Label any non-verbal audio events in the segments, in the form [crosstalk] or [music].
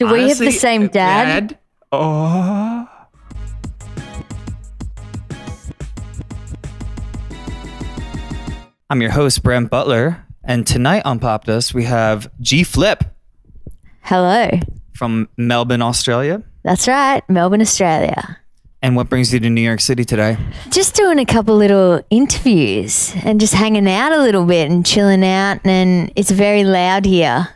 Do we have the Honestly, same dad? Oh. I'm your host, Brent Butler, and tonight on Popdust we have G Flip Hello. from Melbourne, Australia. That's right. Melbourne, Australia. And what brings you to New York City today? Just doing a couple little interviews and just hanging out a little bit and chilling out. And it's very loud here.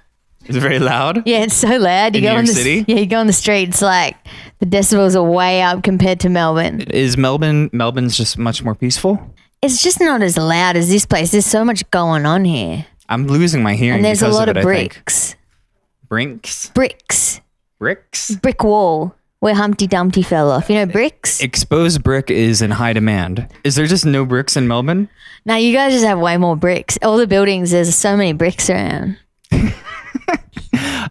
Is it very loud? Yeah, it's so loud. You In go New on York the City? yeah, you go on the street. It's like the decibels are way up compared to Melbourne. Is Melbourne Melbourne's just much more peaceful? It's just not as loud as this place. There's so much going on here, I'm losing my hearing and there's a because lot of, of it, I think. bricks, Brinks, bricks, bricks. brick wall where Humpty Dumpty fell off. You know bricks. Exposed brick is in high demand. Is there just no bricks in Melbourne? Now you guys just have way more bricks. All the buildings, there's so many bricks around.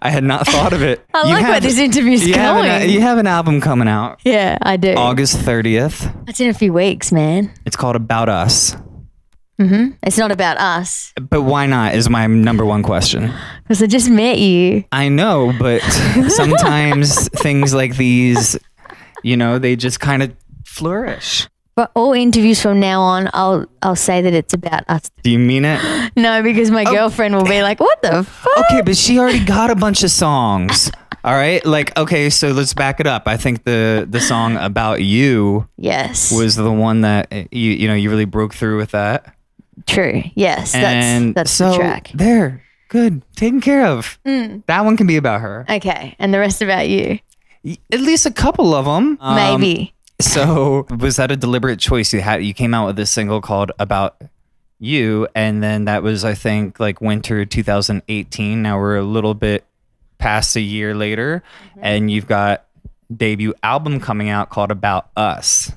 I had not thought of it. I You like where this interview's you have, going. an, you have an album coming out yeah, I do. August 30th. That's in a few weeks, man. It's called About Us. Mm-hmm. It's not about us But why not is my number one question. because I just met you. I know, but [laughs] sometimes things like these, you know, they just kind of flourish. But all interviews from now on, I'll I'll say that it's about us. Do you mean it? [laughs] No, because my girlfriend will be like, "What the fuck?" Okay, but she already got a bunch of songs. [laughs] All right, like okay, so let's back it up. I think the the song about you Yes, was the one that uh, you you know you really broke through with that. true. Yes, and that's that's so the track. Mm. there, good, taken care of. That one can be about her. Okay, and the rest about you, At least a couple of them, maybe. So was that a deliberate choice? You had you came out with this single called "About You," and then that was I think like winter 2018. Now we're a little bit past a year later, Mm-hmm. and you've got debut album coming out called "About Us."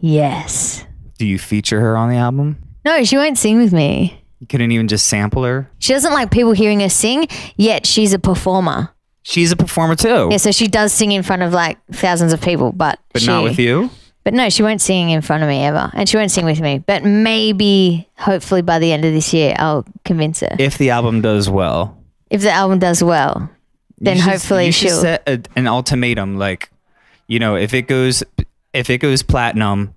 Yes. Do you feature her on the album? No, she won't sing with me. You couldn't even just sample her. She doesn't like people hearing her sing. Yet she's a performer. She's a performer too, Yeah, so she does sing in front of like thousands of people, but but she, not with you. But no, she won't sing in front of me ever, and she won't sing with me. But maybe, hopefully, by the end of this year, I'll convince her. If the album does well, If the album does well, then You should- hopefully you should she'll. set a, an ultimatum like you know if it goes if it goes platinum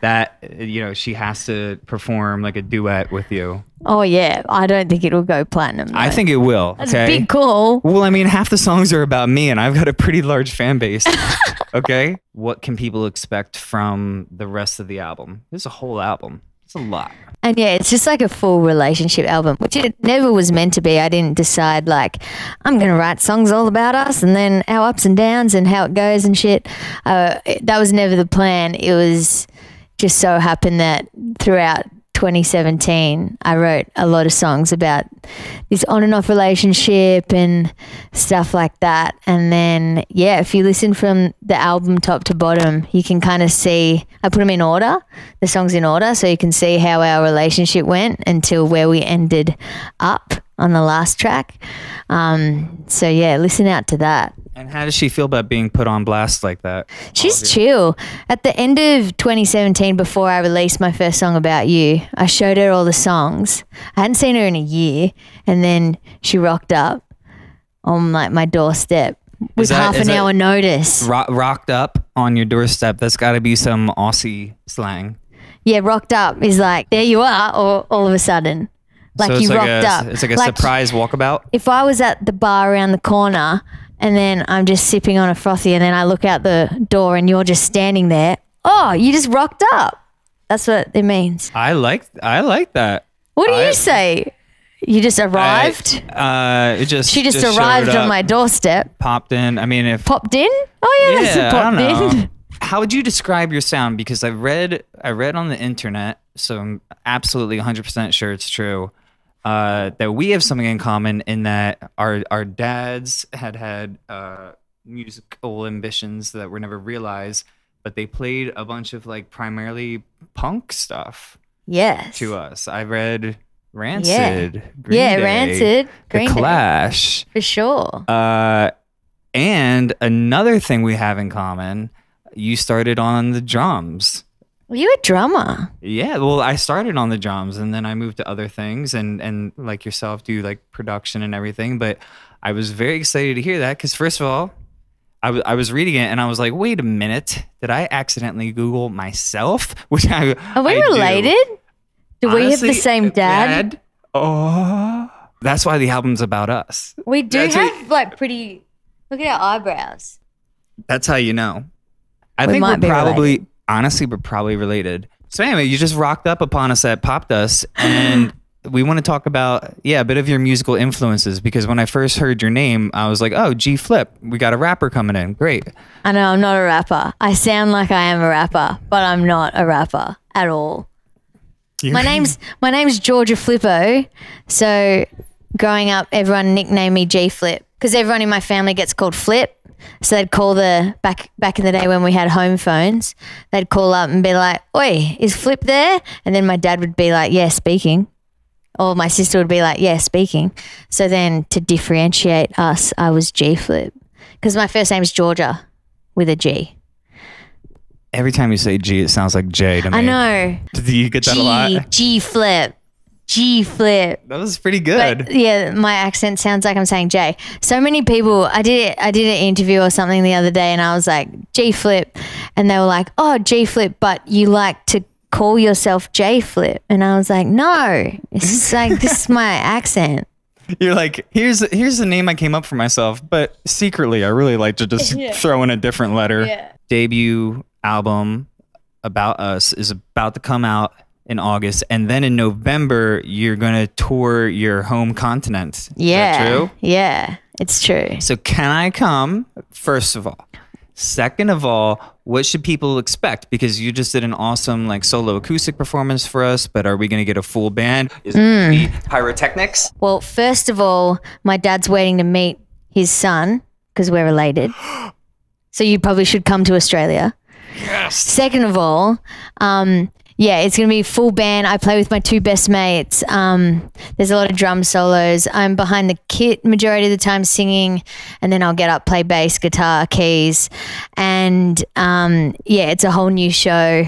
that you know she has to perform like a duet with you oh yeah, I don't think it'll go platinum. i think it will that's okay a big call. well i mean half the songs are about me and i've got a pretty large fan base [laughs] okay what can people expect from the rest of the album there's a whole album it's a lot And yeah, it's just like a full relationship album, which it never was meant to be. I didn't decide like I'm gonna write songs all about us and then our ups and downs and how it goes and shit. Uh, that was never the plan. It was just so happened that throughout 2017, I wrote a lot of songs about this on and off relationship and stuff like that. And then, yeah, if you listen from the album top to bottom, you can kind of see, I put them in order, the songs in order, so you can see how our relationship went until where we ended up on the last track. Um, so, yeah, listen out to that. And how does she feel about being put on blast like that She's chill. At the end of 2017, before I released my first song about you, I showed her all the songs. I hadn't seen her in a year, and then she rocked up on like my doorstep with that- half an hour notice. Ro- rocked up on your doorstep that's got to be some aussie slang Yeah, rocked up is like there you are, or all of a sudden, like so you like rocked a, up. it's like a surprise walkabout If I was at the bar around the corner and then I'm just sipping on a frothy, and then I look out the door and you're just standing there, oh, you just rocked up. That's what it means. I like I like that. What do I- you say? You just arrived. I, uh, it just she just, showed arrived on my doorstep. popped in. I mean, if Popped in? Oh yeah, yeah, a I don't popped know. in. [laughs] How would you describe your sound? Because I read I read on the internet, so I'm absolutely 100 percent sure it's true. Uh, that we have something in common in that our our dads had had uh, musical ambitions that were never realized, but they played a bunch of like primarily punk stuff. Yes. to us. I read Rancid. Yeah, Green yeah, Day, Rancid. Green The Day. Clash. For sure. Uh, and another thing we have in common, you started on the drums. Were you a drummer? Yeah, well, I started on the drums and then I moved to other things and and like yourself do like production and everything, but I was very excited to hear that because first of all, I was I was reading it and I was like, wait a minute, did I accidentally Google myself? [laughs] Which I Are we I do. related? Do, we have the same dad? Oh, that's why the album's about us. We do That's what- have like pretty. Look at our eyebrows. That's how you know. I We think might we're probably, honestly, we're probably related. So anyway, you just rocked up upon us at Popdust, [gasps] and we want to talk about yeah a bit of your musical influences because when I first heard your name, I was like, oh, G Flip, we got a rapper coming in, great. I know I'm not a rapper. I sound like I am a rapper, but I'm not a rapper at all. My [laughs] name's my name's Georgia Flipo. So growing up, everyone nicknamed me G Flip because everyone in my family gets called Flip. So they'd call the back back in the day when we had home phones. They'd call up and be like, "Oi, is Flip there?" And then my dad would be like, "Yeah, speaking." Or my sister would be like, "Yeah, speaking." So then to differentiate us, I was G Flip because my first name's Georgia with a G. Every time you say G, it sounds like J to me. I know. [laughs] Do you get that a G lot? G Flip. G Flip. That was pretty good. But yeah, my accent sounds like I'm saying J. So many people. I did I did an interview or something the other day, and I was like G Flip, and they were like, "Oh, G Flip," but you like to call yourself J Flip, and I was like, "No, it's like this is my [laughs] accent." You're like, here's here's the name I came up for myself, but secretly I really like to just throw in a different letter. Yeah. Debut album about us is about to come out in August, and then in November you're gonna tour your home continent. Is Yeah, that true? yeah, it's true. So can I come? First of all. Second of all, what should people expect? Because you just did an awesome like solo acoustic performance for us, but are we gonna get a full band? Is it gonna be pyrotechnics? Well, first of all, my dad's waiting to meet his son because we're related. [gasps] So you probably should come to Australia. Yes. Second of all, um, yeah, it's gonna be full band. I play with my two best mates. Um, there's a lot of drum solos. I'm behind the kit majority of the time singing, and then I'll get up, play bass, guitar, keys, and um, yeah, it's a whole new show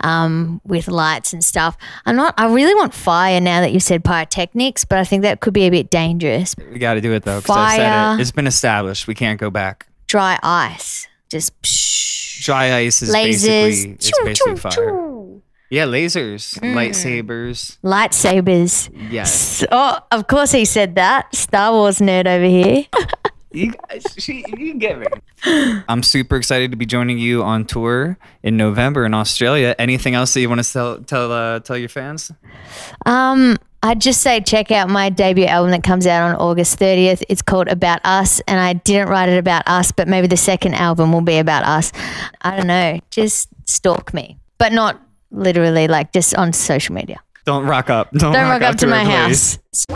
um, with lights and stuff. I'm not. I really want fire now that you said pyrotechnics, but I think that could be a bit dangerous. We got to do it though. 'cause I said Fire. it. It's been established. We can't go back. Dry ice, just psh, Dry ice is lasers, basically it's basically choo, fire. choo. Yeah, lasers, lightsabers. lightsabers. Yes. Oh, of course he said that. Star Wars nerd over here. [laughs] You, she, you get me. I'm super excited to be joining you on tour in November in Australia. Anything else that you want to tell tell uh, tell your fans? Um, I'd just say check out my debut album that comes out on August 30th. It's called About Us, and I didn't write it about us, but maybe the second album will be about us. I don't know. Just stalk me, but not literally, like just on social media. Don't rock up. Don't, Don't rock up to her my place. house.